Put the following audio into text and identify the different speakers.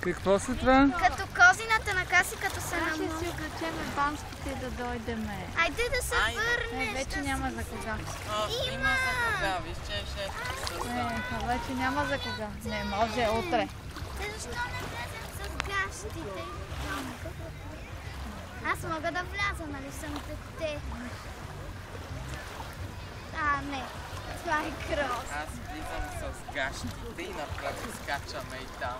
Speaker 1: Какво са това?
Speaker 2: Като козината на каси, като се.
Speaker 3: Ще си облечеме банските да дойдеме.
Speaker 2: Айде да се
Speaker 3: Айде.
Speaker 2: върнеш.
Speaker 3: Вече
Speaker 2: да
Speaker 3: няма за кога.
Speaker 4: Има. Има за кога, виж, че ще е,
Speaker 3: е, е вече няма за кога. Не може, утре.
Speaker 2: Те защо не влезем с гащите? Аз мога да вляза, нали съм дете. А, не. Това е крос.
Speaker 4: Аз влизам с гащите и напред скачаме и там.